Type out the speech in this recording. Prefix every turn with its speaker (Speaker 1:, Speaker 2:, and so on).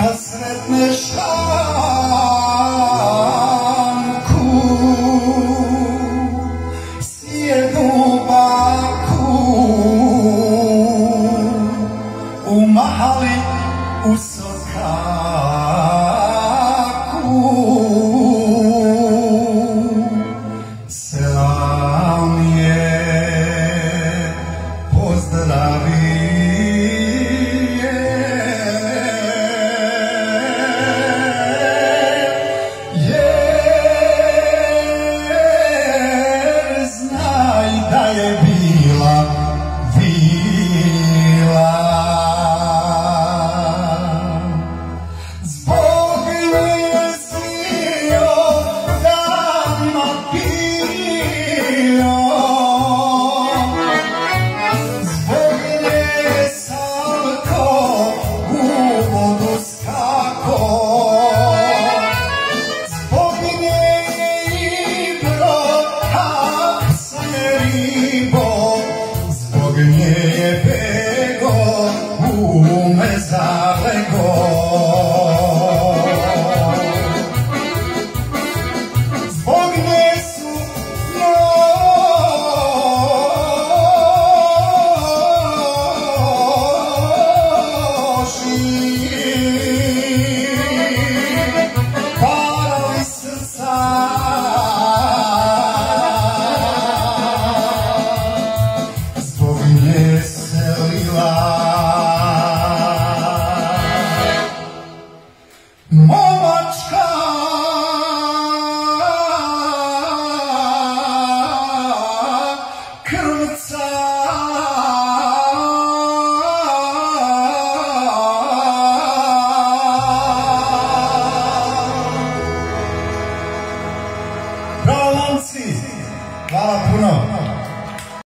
Speaker 1: kasretmiş an ku sirnu ku u mahali u sokaku. yeah. Fala, lá, Bruno.